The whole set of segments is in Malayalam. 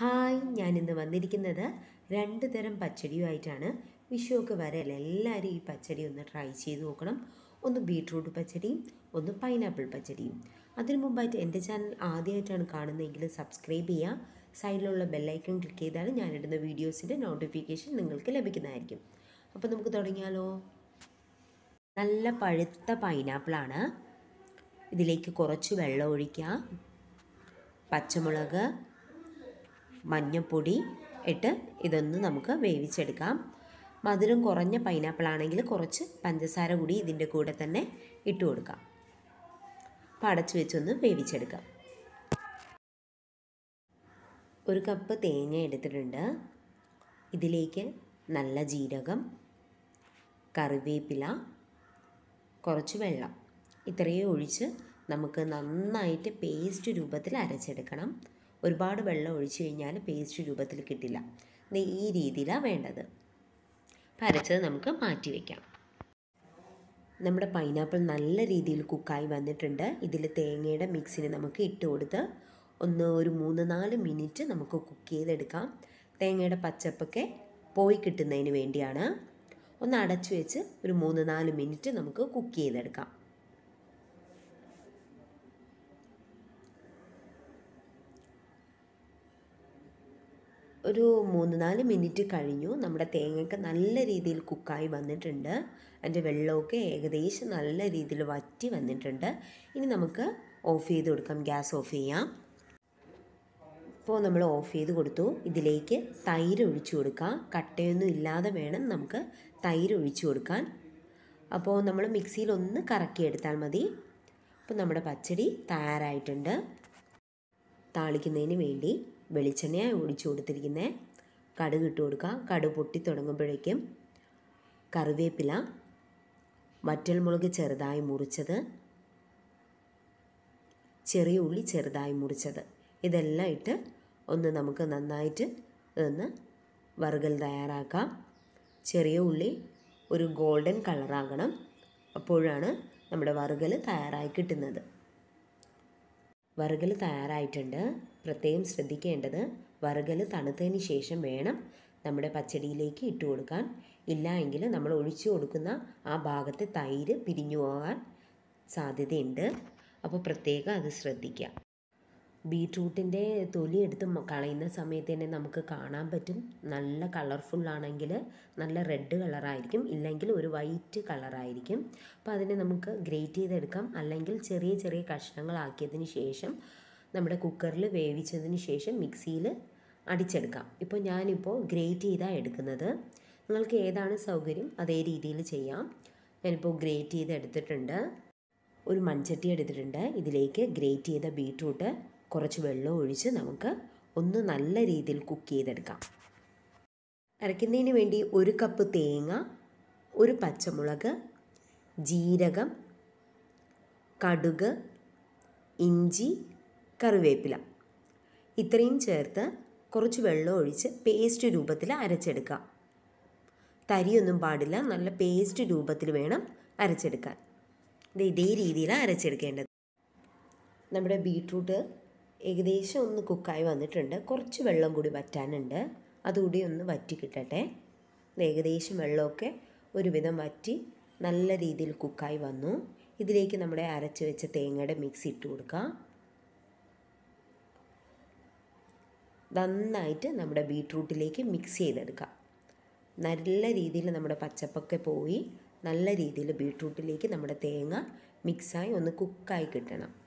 ഹായ് ഞാനിന്ന് വന്നിരിക്കുന്നത് രണ്ട് തരം പച്ചടിയുമായിട്ടാണ്. വിഷുവൊക്കെ വരല്ല എല്ലാവരും ഈ പച്ചടി ഒന്ന് ട്രൈ ചെയ്ത് നോക്കണം. ഒന്ന് ബീട്രൂട്ട് പച്ചടിയും ഒന്ന് പൈനാപ്പിൾ പച്ചടിയും. അതിനു മുമ്പായിട്ട് എന്റെ ചാനൽ ആദ്യമായിട്ടാണ് കാണുന്നതെങ്കിൽ സബ്സ്ക്രൈബ് ചെയ്യുക. സൈഡിലുള്ള ബെല്ലൈക്കൺ ക്ലിക്ക് ചെയ്താൽ ഞാനിടുന്ന വീഡിയോസിന്റെ നോട്ടിഫിക്കേഷൻ നിങ്ങൾക്ക് ലഭിക്കുന്നതായിരിക്കും. അപ്പോൾ നമുക്ക് തുടങ്ങിയാലോ? നല്ല പഴുത്ത പൈനാപ്പിളാണ് ഇതിലേക്ക് കുറച്ച് വെള്ളം ഒഴിക്കുക. പച്ചമുളക് മഞ്ഞൾപ്പൊടി ഇട്ട് ഇതൊന്ന് നമുക്ക് വേവിച്ചെടുക്കാം. മധുരം കുറഞ്ഞ പൈനാപ്പിൾ ആണെങ്കിൽ കുറച്ച് പഞ്ചസാര കൂടി ഇതിന്റെ കൂടെ തന്നെ ഇട്ട് കൊടുക്കാം. അപ്പം അടച്ചു വെച്ചൊന്ന് വേവിച്ചെടുക്കാം. ഒരു കപ്പ് തേങ്ങ എടുത്തിട്ടുണ്ട്. ഇതിലേക്ക് നല്ല ജീരകം കറിവേപ്പില കുറച്ച് വെള്ളം. ഇത്രയും ഒഴിച്ച് നമുക്ക് നന്നായിട്ട് പേസ്റ്റ് രൂപത്തിൽ അരച്ചെടുക്കണം. ഒരുപാട് വെള്ളം ഒഴിച്ച് കഴിഞ്ഞാൽ പേസ്റ്റ് രൂപത്തിൽ കിട്ടില്ല. ഈ രീതിയിലാണ് വേണ്ടത്. അരച്ചത് നമുക്ക് മാറ്റി വയ്ക്കാം നമ്മുടെ പൈനാപ്പിൾ നല്ല രീതിയിൽ കുക്കായി വന്നിട്ടുണ്ട്. ഇതിൽ തേങ്ങയുടെ മിക്സിന് നമുക്ക് ഇട്ട് കൊടുത്ത് ഒന്ന് ഒരു മൂന്ന് നാല് മിനിറ്റ് നമുക്ക് കുക്ക് ചെയ്തെടുക്കാം. തേങ്ങയുടെ പച്ചപ്പൊക്കെ പോയി കിട്ടുന്നതിന് വേണ്ടിയാണ്. ഒന്ന് അടച്ചു വെച്ച് ഒരു മൂന്ന് നാല് മിനിറ്റ് നമുക്ക് കുക്ക് ചെയ്തെടുക്കാം. ഒരു മൂന്ന് നാല് മിനിറ്റ് കഴിഞ്ഞു. നമ്മുടെ തേങ്ങയൊക്കെ നല്ല രീതിയിൽ കുക്കായി വന്നിട്ടുണ്ട്. അതിന്റെ വെള്ളമൊക്കെ ഏകദേശം നല്ല രീതിയിൽ വറ്റി വന്നിട്ടുണ്ട്. ഇനി നമുക്ക് ഓഫ് ചെയ്ത് കൊടുക്കാം. ഗ്യാസ് ഓഫ് ചെയ്യാം. ഇപ്പോൾ നമ്മൾ ഓഫ് ചെയ്ത് കൊടുത്തു. ഇതിലേക്ക് തൈര് ഒഴിച്ചു കൊടുക്കാം. കട്ടയൊന്നും ഇല്ലാതെ വേണം നമുക്ക് തൈര് ഒഴിച്ചു കൊടുക്കാൻ. അപ്പോൾ നമ്മൾ മിക്സിയിൽ ഒന്ന് കറക്കിയെടുത്താൽ മതി. അപ്പോൾ നമ്മുടെ പച്ചടി തയ്യാറായിട്ടുണ്ട്. താളിക്കുന്നതിന് വേണ്ടി വെളിച്ചെണ്ണയാണ് ഒഴിച്ചു കൊടുത്തിരിക്കുന്നത് കടുക് ഇട്ട് കൊടുക്കുക കടുക് പൊട്ടി തുടങ്ങുമ്പോഴേക്കും കറിവേപ്പില വറ്റൽമുളക് ചെറുതായി മുറിച്ചത് ചെറിയ ഉള്ളി ചെറുതായി മുറിച്ചത്. ഇതെല്ലാം ഇട്ട് ഒന്ന് നമുക്ക് നന്നായിട്ട് ഒന്ന് വറുകൽ തയ്യാറാക്കാം. ചെറിയ ഉള്ളി ഒരു ഗോൾഡൻ കളറാകണം. അപ്പോഴാണ് നമ്മുടെ വറുകൽ തയ്യാറായി കിട്ടുന്നത്. വറുകൽ തയ്യാറായിട്ടുണ്ട്. പ്രത്യേകം ശ്രദ്ധിക്കേണ്ടത് വറുകൽ തണുത്തതിന് ശേഷം വേണം നമ്മുടെ പച്ചടിയിലേക്ക് ഇട്ട് കൊടുക്കാൻ. ഇല്ല എങ്കിൽ നമ്മൾ ഒഴിച്ചു കൊടുക്കുന്ന ആ ഭാഗത്തെ തൈര് പിരിഞ്ഞു പോകാൻ സാധ്യതയുണ്ട്. അപ്പോൾ പ്രത്യേകം അത് ശ്രദ്ധിക്കുക. ബീട്രൂട്ടിന്റെ തൊലി എടുത്ത് കളയുന്ന സമയത്ത് തന്നെ നമുക്ക് കാണാൻ പറ്റും. നല്ല കളർഫുള്ളാണെങ്കിൽ നല്ല റെഡ് കളറായിരിക്കും. ഇല്ലെങ്കിൽ ഒരു വൈറ്റ് കളറായിരിക്കും. അപ്പോൾ അതിനെ നമുക്ക് ഗ്രേറ്റ് ചെയ്തെടുക്കാം. അല്ലെങ്കിൽ ചെറിയ ചെറിയ കഷ്ണങ്ങളാക്കിയതിന് ശേഷം നമ്മുടെ കുക്കറിൽ വേവിച്ചതിന് ശേഷം മിക്സിയിൽ അടിച്ചെടുക്കാം. ഇപ്പോൾ ഞാനിപ്പോൾ ഗ്രേറ്റ് ചെയ്താണ് എടുക്കുന്നത്. നിങ്ങൾക്ക് ഏതാണ് സൗകര്യം? അതേ രീതിയിൽ ചെയ്യാം. ഞാനിപ്പോൾ ഗ്രേറ്റ് ചെയ്ത് എടുത്തിട്ടുണ്ട് ഒരു മൺചട്ടി എടുത്തിട്ടുണ്ട്. ഇതിലേക്ക് ഗ്രേറ്റ് ചെയ്ത ബീട്രൂട്ട് കുറച്ച് വെള്ളം ഒഴിച്ച് നമുക്ക് ഒന്ന് നല്ല രീതിയിൽ കുക്ക് ചെയ്തെടുക്കാം. അരയ്ക്കുന്നതിന് വേണ്ടി ഒരു കപ്പ് തേങ്ങ ഒരു പച്ചമുളക് ജീരകം കടുക് ഇഞ്ചി കറിവേപ്പില. ഇത്രയും ചേർത്ത് കുറച്ച് വെള്ളം ഒഴിച്ച് പേസ്റ്റ് രൂപത്തിൽ അരച്ചെടുക്കാം തരിയൊന്നും പാടില്ല. നല്ല പേസ്റ്റ് രൂപത്തിൽ വേണം അരച്ചെടുക്കാൻ. ഇതേ രീതിയിലാണ് അരച്ചെടുക്കേണ്ടത്. നമ്മുടെ ബീട്രൂട്ട് ഏകദേശം ഒന്ന് കുക്കായി വന്നിട്ടുണ്ട്. കുറച്ച് വെള്ളം കൂടി വറ്റാനുണ്ട്. അതുകൂടി ഒന്ന് വറ്റി കിട്ടട്ടെ. ഏകദേശം വെള്ളമൊക്കെ ഒരുവിധം വറ്റി നല്ല രീതിയിൽ കുക്കായി വന്നു. ഇതിലേക്ക് നമ്മുടെ അരച്ച് വെച്ച തേങ്ങയുടെ മിക്സ് ഇട്ട് കൊടുക്കാം. നന്നായിട്ട് നമ്മുടെ ബീട്രൂട്ടിലേക്ക് മിക്സ് ചെയ്തെടുക്കാം. നല്ല രീതിയിൽ നമ്മുടെ പച്ചപ്പൊക്കെ പോയി നല്ല രീതിയിൽ ബീട്രൂട്ടിലേക്ക് നമ്മുടെ തേങ്ങ മിക്സായി ഒന്ന് കുക്കായി കിട്ടണം.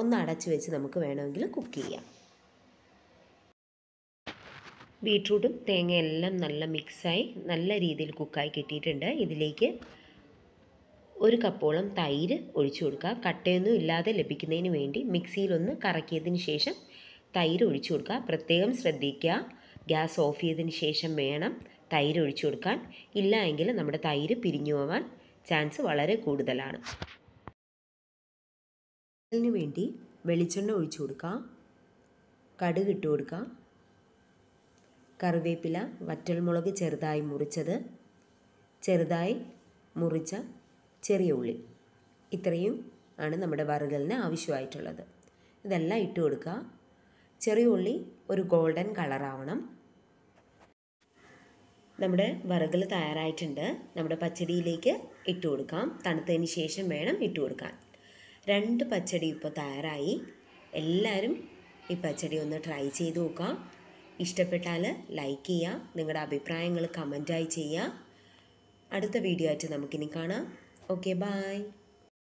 ഒന്ന് അടച്ചു വെച്ച് നമുക്ക് വേണമെങ്കിൽ കുക്ക് ചെയ്യാം. ബീട്രൂട്ടും തേങ്ങയെല്ലാം നല്ല മിക്സായി നല്ല രീതിയിൽ കുക്കായി കിട്ടിയിട്ടുണ്ട്. ഇതിലേക്ക് ഒരു കപ്പോളം തൈര് ഒഴിച്ചു കൊടുക്കുക. കട്ടയൊന്നും ഇല്ലാതെ ലഭിക്കുന്നതിന് വേണ്ടി മിക്സിയിലൊന്ന് കറക്കിയതിന് ശേഷം തൈര് ഒഴിച്ചു കൊടുക്കുക. പ്രത്യേകം ശ്രദ്ധിക്കുക. ഗ്യാസ് ഓഫ് ചെയ്തതിന് ശേഷം വേണം തൈര് ഒഴിച്ചു കൊടുക്കാൻ. ഇല്ല നമ്മുടെ തൈര് പിരിഞ്ഞു പോകാൻ ചാൻസ് വളരെ കൂടുതലാണ്. അതിന് വേണ്ടി വെളിച്ചെണ്ണ ഒഴിച്ചു കൊടുക്കുക കടുക് ഇട്ട് കൊടുക്കുക കറിവേപ്പില വറ്റൽമുളക് ചെറുതായി മുറിച്ചത് ചെറുതായി മുറിച്ച ചെറിയ ഉള്ളി. ഇത്രയും ആണ് നമ്മുടെ വറുകലിന് ആവശ്യമായിട്ടുള്ളത്. ഇതെല്ലാം ഇട്ട് കൊടുക്കുക. ചെറിയ ഉള്ളി ഒരു ഗോൾഡൻ കളറാവണം നമ്മുടെ വറുകൽ തയ്യാറായിട്ടുണ്ട്. നമ്മുടെ പച്ചടിയിലേക്ക് ഇട്ട് കൊടുക്കാം. തണുത്തതിന് ശേഷം വേണം ഇട്ട് കൊടുക്കാൻ. രണ്ട് പച്ചടി ഇപ്പോൾ തയ്യാറായി. എല്ലാവരും ഈ പച്ചടി ഒന്ന് ട്രൈ ചെയ്ത് നോക്കാം ഇഷ്ടപ്പെട്ടാൽ ലൈക്ക് ചെയ്യുക. നിങ്ങളുടെ അഭിപ്രായങ്ങൾ കമന്റായി ചെയ്യുക. അടുത്ത വീഡിയോ ആയിട്ട് നമുക്കിനി കാണാം. Okay bye